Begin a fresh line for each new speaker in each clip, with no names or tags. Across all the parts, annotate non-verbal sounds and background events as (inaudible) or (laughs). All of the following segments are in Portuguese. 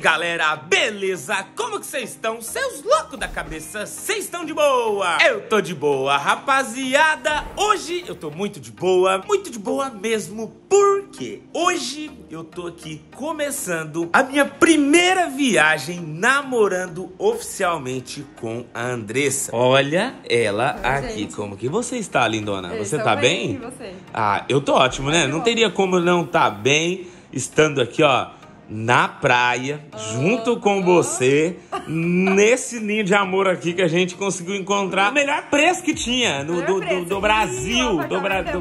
E aí galera, beleza? Como que vocês estão? Seus loucos da cabeça, vocês estão de boa? Eu tô de boa, rapaziada Hoje eu tô muito de boa, muito de boa mesmo Porque hoje eu tô aqui começando a minha primeira viagem namorando oficialmente com a Andressa Olha ela
Oi,
aqui,
gente.
como que você está, lindona?
Eu
você tá
bem,
bem?
e você?
Ah, eu tô ótimo, né? Não teria como não tá bem estando aqui, ó, na praia, junto com você, nesse ninho de amor aqui que a gente conseguiu encontrar o melhor preço que tinha no, do, do- do Brasil. Do, Bra-
é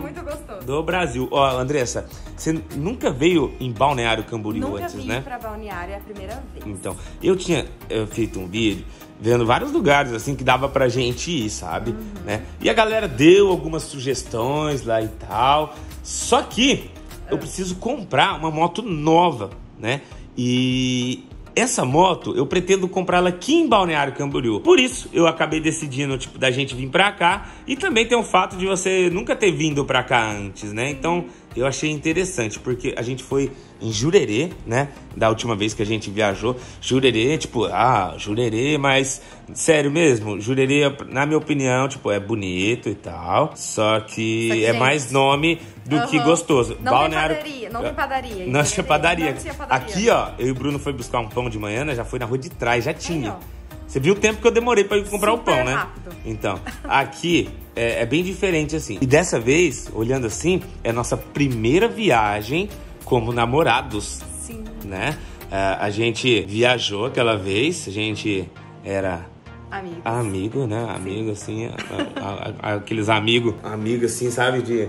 do- Brasil. Ó, Andressa, você nunca veio em Balneário Camboriú
Nunca
antes,
vim
né?
pra Balneário, é a primeira vez.
Então, eu tinha eh, feito um vídeo vendo vários lugares assim que dava pra gente ir, sabe? Né? E a galera deu algumas sugestões lá e tal. Só que eu preciso comprar uma moto nova, né? E essa moto eu pretendo comprá-la aqui em Balneário Camboriú. Por isso eu acabei decidindo tipo da gente vir pra cá e também tem o fato de você nunca ter vindo pra cá antes, né? Então eu achei interessante porque a gente foi em Jurerê, né? Da última vez que a gente viajou. Jurerê, tipo, ah, Jurerê, mas sério mesmo, Jurerê, na minha opinião, tipo, é bonito e tal. Só que,
Só que,
é
gente,
mais nome do que gostoso.
Não tem padaria, não tem padaria.
Não
entendeu?
tinha padaria.
Não tinha padaria.
Aqui, ó, eu e o Bruno foi buscar um pão de manhã, né? Já foi na rua de trás, já tinha.
ó.
Você viu o tempo que eu demorei pra ir comprar o
Super
pão, né?
rápido.
Então, aqui é, é bem diferente assim. E dessa vez, olhando assim, é nossa primeira viagem como namorados,
Sim.
né? É, a gente viajou aquela vez, a gente era
Amigo.
amigo, né? Amigo, assim, a- a- a- aqueles amigos, amigos assim, sabe? De,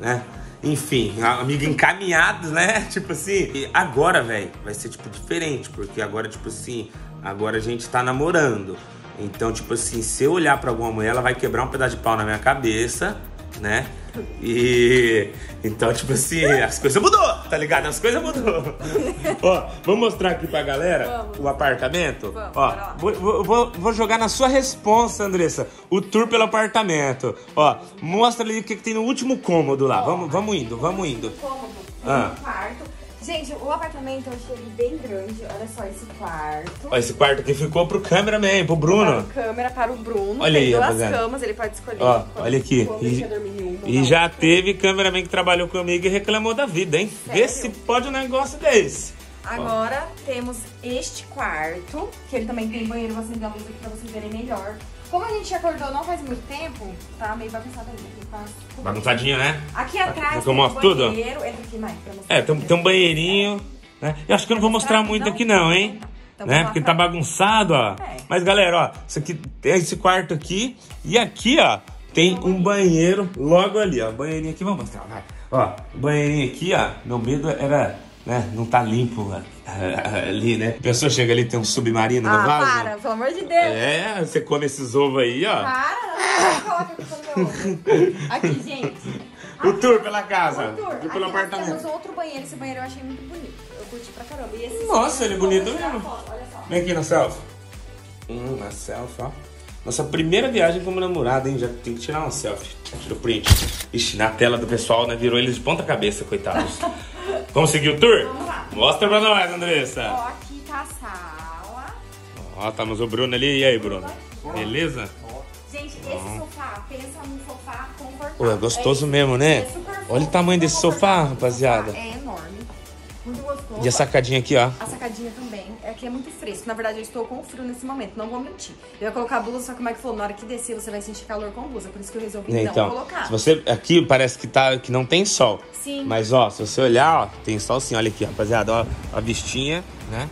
né? Enfim, amigo encaminhados, né? (laughs) Tipo assim. E agora, velho, vai ser, tipo, diferente, porque agora, tipo assim, agora a gente tá namorando. Então, tipo assim, se eu olhar pra alguma mulher, ela vai quebrar um pedaço de pau na minha cabeça, né? E (laughs) então, tipo assim, as coisas mudou, tá ligado? As coisas mudou. (laughs) Ó, vamos mostrar aqui pra galera
Vamos.
o apartamento?
Vamos,
Ó. Vou, vou- vou- jogar na sua resposta, Andressa, o tour pelo apartamento. Ó, mostra ali o que, que tem no último cômodo lá. Vamos, vamos indo, vamos indo.
Cômodo,
Ah.
um quarto. Gente, o apartamento eu achei ele bem grande. Olha só esse quarto.
Ó, esse quarto aqui ficou pro cameraman, pro Bruno.
Para câmera para o Bruno.
Olha
tem
aí,
duas
rapaziada.
camas, ele pode escolher.
Ó, olha aqui. E,
ele quer dormir em uma,
e
na
já
outra.
teve cameraman que trabalhou comigo e reclamou da vida, hein? Vê se pode um negócio desse.
Agora temos este quarto, que ele também tem banheiro, vou acender a luz aqui pra vocês verem melhor. Como a gente acordou não faz muito tempo, tá meio bagunçado ainda. Quase-
Bagunçadinho, né?
Aqui atrás tem um
tudo?
banheiro. Entra aqui, Mike, pra mostrar.
É, tem, tem um banheirinho, né? Eu acho que eu não vou mostrar muito aqui não, hein?
Então
né? Porque tá bagunçado, ó.
É.
Mas galera, ó, isso aqui tem esse quarto aqui e aqui, ó, tem um banheiro logo ali, ó. Banheirinho aqui, vamos mostrar, vai. Ó, banheirinho aqui, ó. Meu medo era, né, não tá limpo ó, (laughs) ali, né? A pessoa chega ali tem um submarino no
Ah,
vaso.
para, pelo amor de Deus.
É, você come esses ovos aí, ó.
Para, não, coloca aqui no. Aqui, gente.
O tour pela casa.
O tour.
E
Aqui
pelo
nós
apartamento.
temos outro banheiro. Esse banheiro eu achei muito bonito. Eu curti pra caramba. E esse
Nossa, ele é bonito mesmo.
foto, Olha só.
Vem aqui na selfie. Hum, na selfie, ó. Nossa primeira viagem como namorada, hein? Já tem que tirar uma selfie. Tira o print. Ixi, na tela do pessoal, né? Virou eles de ponta cabeça, coitados. (laughs) Vamos seguir o tour? Mostra pra nós, Andressa.
Ó, aqui tá a sala.
Ó, temos o Bruno ali. E aí, Bruno? Beleza?
Gente, esse sofá, pensa num sofá confortável.
Pô, é gostoso mesmo, né?
É super
Olha o tamanho desse sofá, rapaziada.
É enorme.
E a sacadinha aqui, ó.
A sacadinha também. É que é muito fresco. Na verdade, eu estou com frio nesse momento, não vou mentir. Eu ia colocar a blusa, só que o Mike falou, na hora que descer, você vai sentir calor com blusa. Por isso que eu resolvi não
Então,
colocar.
se você aqui parece que tá que não tem sol.
Sim.
Mas ó, se você olhar, ó, tem sol sim. Olha aqui, rapaziada, ó, a vistinha, né?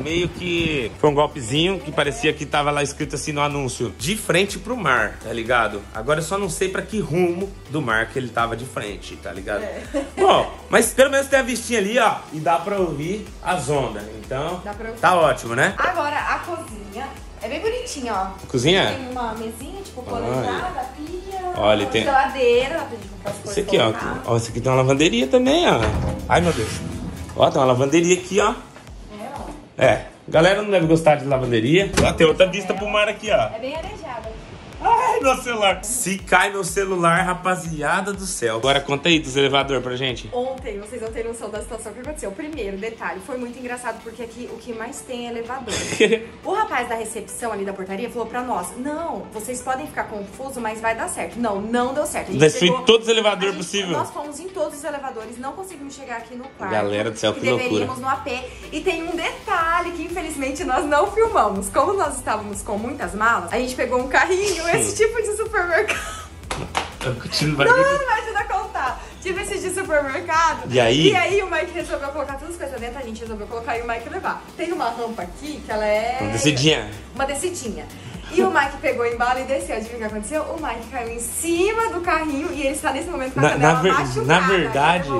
Meio que foi um golpezinho que parecia que tava lá escrito assim no anúncio, de frente pro mar, tá ligado? Agora eu só não sei pra que rumo do mar que ele tava de frente, tá ligado?
É.
Bom, mas pelo menos tem a vistinha ali, ó, e dá pra ouvir as ondas. Então,
Dá pra ouvir.
tá ótimo, né?
Agora, a cozinha é bem bonitinha, ó.
Cozinha?
Tem uma mesinha, tipo,
Olha.
planejada, pia,
Olha, tem-
geladeira, pra gente comprar as coisas
Esse aqui, ó, ó. Esse aqui tem uma lavanderia também, ó. Ai, meu Deus. Ó, tem uma lavanderia aqui, ó.
É.
É, galera não deve gostar de lavanderia. Ó, tem outra vista pro mar aqui, ó.
É bem arejada.
Ai, meu celular. Se cai meu celular, rapaziada do céu. Agora conta aí dos elevador pra gente.
Ontem, vocês não têm noção da situação que aconteceu. Primeiro, detalhe, foi muito engraçado porque aqui o que mais tem é elevador. (laughs) o rapaz da recepção ali da portaria falou pra nós: Não, vocês podem ficar confusos, mas vai dar certo. Não, não deu certo.
Em todos os elevadores possível.
Nós fomos em todos os elevadores, não conseguimos chegar aqui no quarto.
Galera do céu, que loucura.
deveríamos no AP. E tem um detalhe que infelizmente nós não filmamos. Como nós estávamos com muitas malas, a gente pegou um carrinho, esse tipo de supermercado.
Continuo
Não, não vai ajudar a contar. Tipo esse de supermercado.
E aí?
E aí o Mike resolveu colocar todas as coisas dentro, a gente resolveu colocar e o Mike levar. Tem uma rampa aqui que ela é.
Uma descidinha.
Uma descidinha. E o Mike pegou em bala e desceu. Adivinha o que aconteceu? O Mike caiu em cima do carrinho e ele está nesse momento com a
Na-
canela
na ver-
machucada.
na verdade-.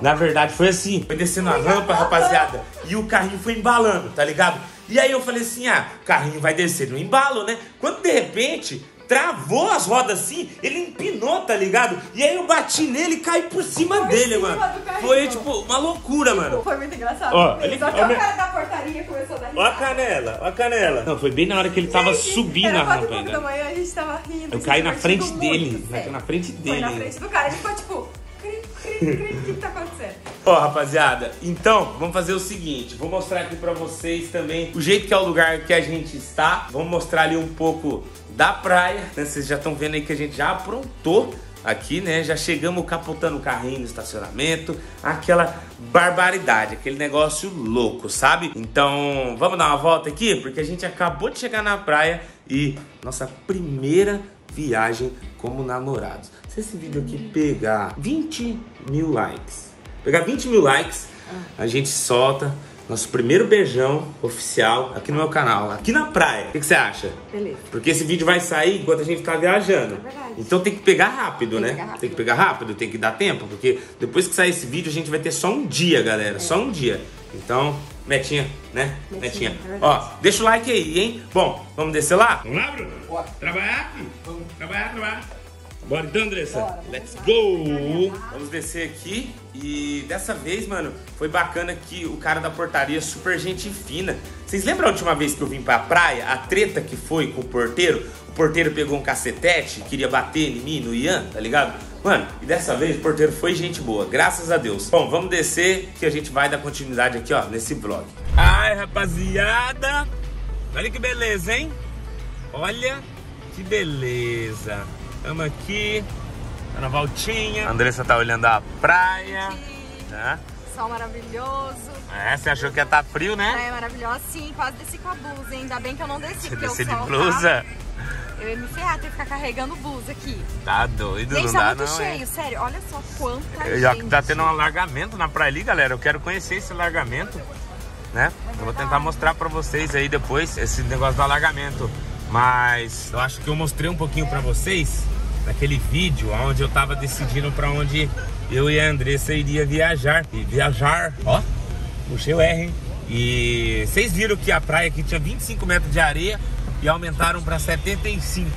Na verdade, foi assim. Foi descendo a rampa, rapaziada. E o carrinho foi embalando, tá ligado? E aí eu falei assim: ah, o carrinho vai descer no embalo, né? Quando de repente. Travou as rodas assim, ele empinou, tá ligado? E aí eu bati nele e caí por cima
Por
dele,
cima
mano. Foi tipo uma loucura, mano.
Foi muito engraçado.
Ó, ele-
Só que
ó,
o cara da portaria começou a dar
Ó a
risada.
canela, ó a canela. Não, foi bem na hora que ele tava
Gente,
subindo
era
a rampa
pouco da
ainda.
manhã, a gente tava rindo.
Eu caí na frente dele, na-
sério.
na frente
Foi
dele.
na frente do cara, ele ficou tipo... cri, cri, cri, O que que tá acontecendo?
Ó, rapaziada, então, vamos fazer o seguinte, vou mostrar aqui pra vocês também o jeito que é o lugar que a gente está. Vamos mostrar ali um pouco da praia, né? Vocês já estão vendo aí que a gente já aprontou aqui, né? Já chegamos capotando o carrinho no estacionamento, aquela barbaridade, aquele negócio louco, sabe? Então, vamos dar uma volta aqui, porque a gente acabou de chegar na praia e nossa primeira viagem como namorados. Se esse vídeo aqui pegar 20 mil likes, pegar 20 mil likes, a gente solta nosso primeiro beijão oficial aqui no meu canal, aqui na praia. O que, que você acha?
Beleza.
Porque esse vídeo vai sair enquanto a gente tá viajando.
É verdade.
Então tem que pegar rápido,
Tem
né?
pegar rápido.
Tem que pegar rápido, tem que dar tempo, porque depois que sair esse vídeo a gente vai ter só um dia, galera. Só um dia. Então, metinha, né?
Metinha,
Metinha.
é.
Ó, deixa o like aí, hein? Bom, vamos descer lá? Vamos lá, Bruno? Bora. Trabalhar aqui? Vamos trabalhar, trabalhar. Bora então, Andressa.
Bora,
Let's go! Vamos descer aqui e dessa vez, mano, foi bacana que o cara da portaria, super gente fina. Vocês lembram a última vez que eu vim pra praia? A treta que foi com o porteiro? O porteiro pegou um cacetete, queria bater em mim, no Ian, tá ligado? Mano, e dessa vez o porteiro foi gente boa, graças a Deus. Bom, vamos descer que a gente vai dar continuidade aqui, ó, nesse vlog. Ai, rapaziada! Olha que beleza, hein? Olha que beleza. Estamos aqui, tá na voltinha. A Andressa tá olhando a praia. Tá?
Sol maravilhoso.
É, você achou que ia estar frio, né?
Praia maravilhosa, sim. Quase desci com a blusa, hein? Ainda bem que eu não desci,
Você
o
de blusa?
Tá... Eu ia me ferrar, ter que ficar carregando blusa aqui.
Tá doido,
Gente,
não
tá
dá
muito
não,
cheio,
é.
sério. Olha só quanta
Eu Já
gente.
tá tendo um alargamento na praia ali, galera. Eu quero conhecer esse alargamento, né? Eu vou tentar mostrar pra vocês aí depois esse negócio do alargamento. Mas eu acho que eu mostrei um pouquinho pra vocês naquele vídeo onde eu tava decidindo pra onde eu e a Andressa iria viajar. E viajar, ó, puxei o R, hein? E vocês viram que a praia aqui tinha 25 metros de areia e aumentaram pra 75.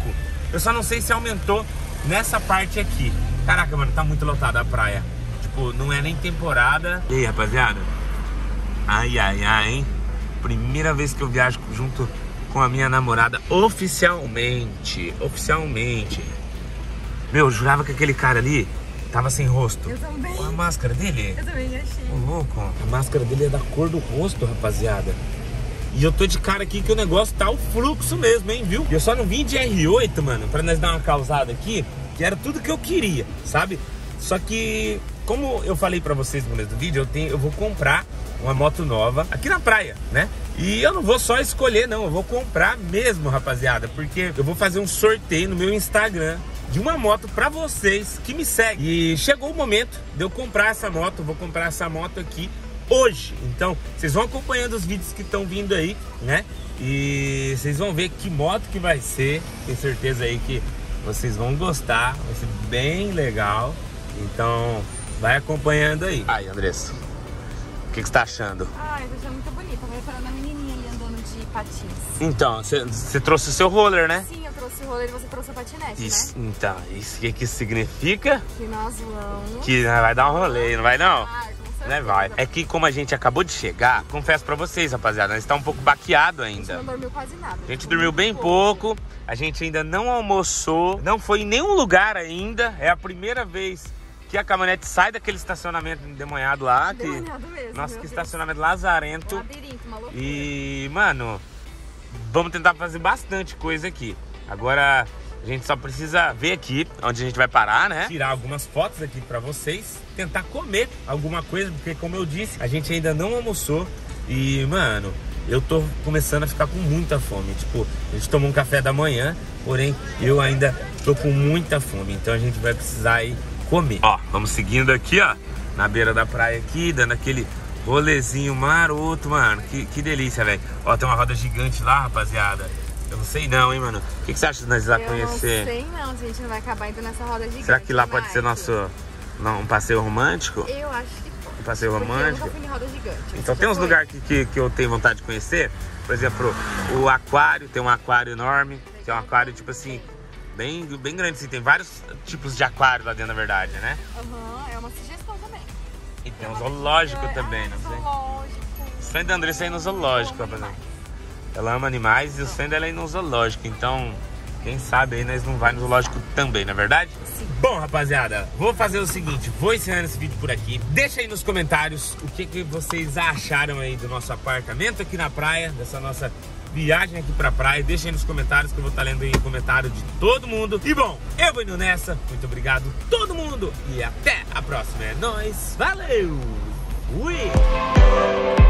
Eu só não sei se aumentou nessa parte aqui. Caraca, mano, tá muito lotada a praia. Tipo, não é nem temporada. E aí, rapaziada? Ai, ai, ai, hein? Primeira vez que eu viajo junto com a minha namorada oficialmente. Oficialmente. Meu, eu jurava que aquele cara ali tava sem rosto.
Eu também.
Olha a máscara dele.
Eu também achei.
Ô, louco, a máscara dele é da cor do rosto, rapaziada. E eu tô de cara aqui que o negócio tá o fluxo mesmo, hein, viu? Eu só não vim de R8, mano, pra nós dar uma causada aqui, que era tudo que eu queria, sabe? Só que, como eu falei pra vocês no começo do vídeo, eu, tenho, eu vou comprar uma moto nova aqui na praia, né? E eu não vou só escolher, não, eu vou comprar mesmo, rapaziada, porque eu vou fazer um sorteio no meu Instagram de uma moto pra vocês que me seguem. E chegou o momento de eu comprar essa moto, vou comprar essa moto aqui hoje. Então, vocês vão acompanhando os vídeos que estão vindo aí, né? E vocês vão ver que moto que vai ser. Tenho certeza aí que vocês vão gostar, vai ser bem legal. Então, vai acompanhando aí. Ai, Andressa, que, que você tá achando?
Ai, eu achei muito reparando a menininha ali andando de patins.
Então, você- trouxe o seu roller, né?
Sim, eu trouxe o roller e você trouxe o patinete,
Isso,
né?
então, isso o que, que significa?
Que nós vamos...
Que vai dar um rolê, não vai não?
Ah,
né, vai. É que como a gente acabou de chegar, confesso pra vocês, rapaziada, nós está um pouco baqueado ainda.
A gente não dormiu quase nada.
A gente dormiu bem pouco. pouco. A gente ainda não almoçou, não foi em nenhum lugar ainda. É a primeira vez que a caminhonete sai daquele estacionamento endemoniado lá. Que,
mesmo,
nossa, que
Deus.
estacionamento lazarento.
Labirinto, uma
E, mano, vamos tentar fazer bastante coisa aqui. Agora, a gente só precisa ver aqui onde a gente vai parar, né? Tirar algumas fotos aqui pra vocês. Tentar comer alguma coisa, porque como eu disse, a gente ainda não almoçou. E, mano, eu tô começando a ficar com muita fome. Tipo, a gente tomou um café da manhã, porém eu ainda tô com muita fome. Então a gente vai precisar ir comer. Ó, vamos seguindo aqui, ó, na beira da praia aqui, dando aquele rolezinho maroto, mano. Que, que delícia, velho. Ó, tem uma roda gigante lá, rapaziada. Eu não sei não, hein, mano. O que, que você acha de nós ir lá
eu
conhecer?
não sei não, gente não vai acabar indo nessa roda gigante.
Será que lá pode
Mike.
ser nosso não, um passeio romântico?
Eu acho que pode.
Um passeio
Porque
romântico?
Gigante.
Então tem uns lugares que, que, que eu tenho vontade de conhecer. Por exemplo, o aquário, tem um aquário enorme, que é um aquário tipo assim, bem, bem grande assim. Tem vários tipos de aquário lá dentro, na verdade, né?
Aham, é uma sugestão também.
E tem um
Uma
zoológico
visita-
também,
ah,
não sei.
Zoológico.
O sonho da Andressa é ir no zoológico, rapaziada. Ela ama animais e o sonho dela é ir no zoológico. Então, quem sabe aí nós não vai no zoológico também, não é verdade?
Sim.
Bom, rapaziada, vou fazer o seguinte, vou encerrando esse vídeo por aqui. Deixa aí nos comentários o que, que vocês acharam aí do nosso apartamento aqui na praia, dessa nossa viagem aqui pra praia. Deixa aí nos comentários que eu vou estar lendo aí o comentário de todo mundo. E bom, eu vou indo nessa. Muito obrigado todo mundo e até a próxima. É nóis, valeu! Fui!